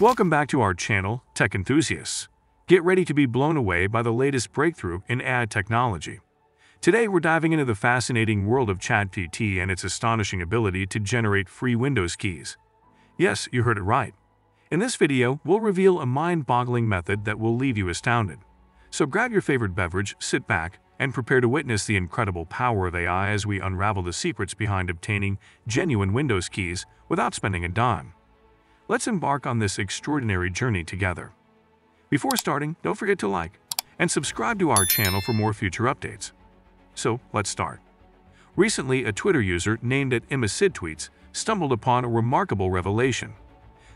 Welcome back to our channel, Tech Enthusiasts. Get ready to be blown away by the latest breakthrough in AI technology. Today, we're diving into the fascinating world of ChatGPT and its astonishing ability to generate free Windows keys. Yes, you heard it right. In this video, we'll reveal a mind-boggling method that will leave you astounded. So grab your favorite beverage, sit back, and prepare to witness the incredible power of AI as we unravel the secrets behind obtaining genuine Windows keys without spending a dime. Let's embark on this extraordinary journey together. Before starting, don't forget to like and subscribe to our channel for more future updates. So, let's start. Recently, a Twitter user named at Tweets stumbled upon a remarkable revelation.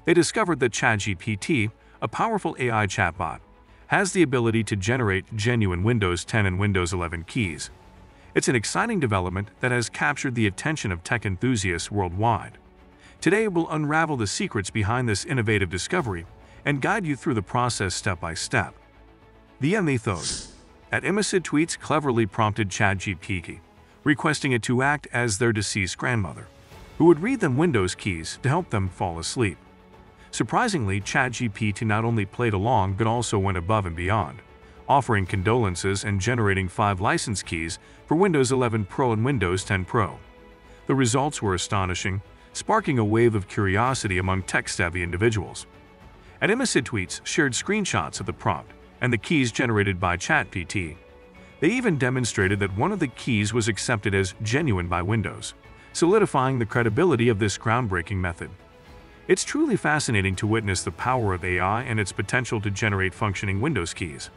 They discovered that ChatGPT, a powerful AI chatbot, has the ability to generate genuine Windows 10 and Windows 11 keys. It's an exciting development that has captured the attention of tech enthusiasts worldwide. Today, we'll unravel the secrets behind this innovative discovery and guide you through the process step by step. The method. At Imacid Tweets cleverly prompted ChatGPT, requesting it to act as their deceased grandmother, who would read them Windows keys to help them fall asleep. Surprisingly, ChatGPT not only played along but also went above and beyond, offering condolences and generating five license keys for Windows 11 Pro and Windows 10 Pro. The results were astonishing, sparking a wave of curiosity among tech-savvy individuals. At And Tweets shared screenshots of the prompt and the keys generated by ChatGPT. They even demonstrated that one of the keys was accepted as genuine by Windows, solidifying the credibility of this groundbreaking method. It's truly fascinating to witness the power of AI and its potential to generate functioning Windows keys.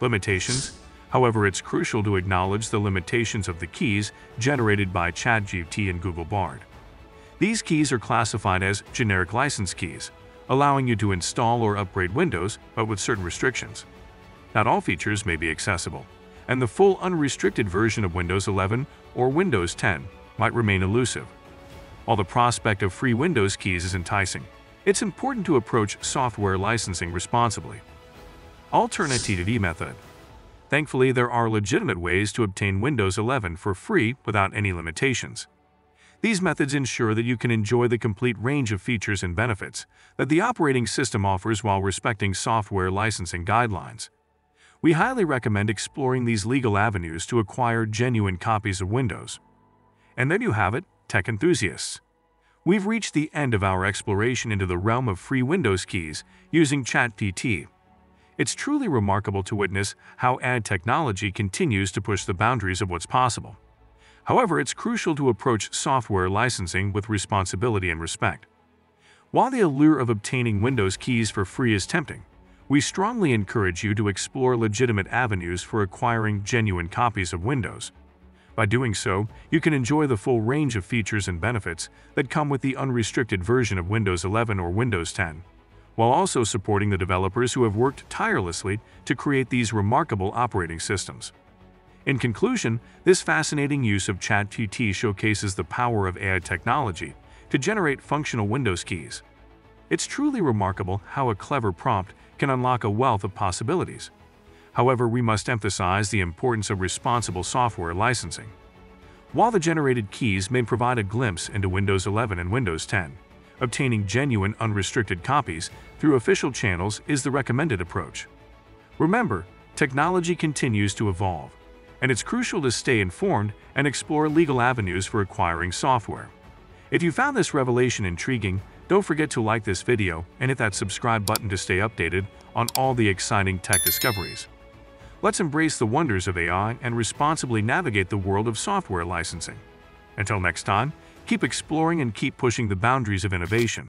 Limitations However, it's crucial to acknowledge the limitations of the keys generated by ChatGPT and Google Bard. These keys are classified as generic license keys, allowing you to install or upgrade Windows, but with certain restrictions. Not all features may be accessible, and the full unrestricted version of Windows 11 or Windows 10 might remain elusive. While the prospect of free Windows keys is enticing, it's important to approach software licensing responsibly. Alternative method. Thankfully, there are legitimate ways to obtain Windows 11 for free without any limitations. These methods ensure that you can enjoy the complete range of features and benefits that the operating system offers while respecting software licensing guidelines. We highly recommend exploring these legal avenues to acquire genuine copies of Windows. And there you have it, tech enthusiasts. We've reached the end of our exploration into the realm of free Windows keys using ChatGPT. It's truly remarkable to witness how ad technology continues to push the boundaries of what's possible. However, it's crucial to approach software licensing with responsibility and respect. While the allure of obtaining Windows keys for free is tempting, we strongly encourage you to explore legitimate avenues for acquiring genuine copies of Windows. By doing so, you can enjoy the full range of features and benefits that come with the unrestricted version of Windows 11 or Windows 10, while also supporting the developers who have worked tirelessly to create these remarkable operating systems. In conclusion, this fascinating use of ChatGPT showcases the power of AI technology to generate functional Windows keys. It's truly remarkable how a clever prompt can unlock a wealth of possibilities. However, we must emphasize the importance of responsible software licensing. While the generated keys may provide a glimpse into Windows 11 and Windows 10, obtaining genuine unrestricted copies through official channels is the recommended approach. Remember, technology continues to evolve, and it's crucial to stay informed and explore legal avenues for acquiring software. If you found this revelation intriguing, don't forget to like this video and hit that subscribe button to stay updated on all the exciting tech discoveries. Let's embrace the wonders of AI and responsibly navigate the world of software licensing. Until next time, keep exploring and keep pushing the boundaries of innovation.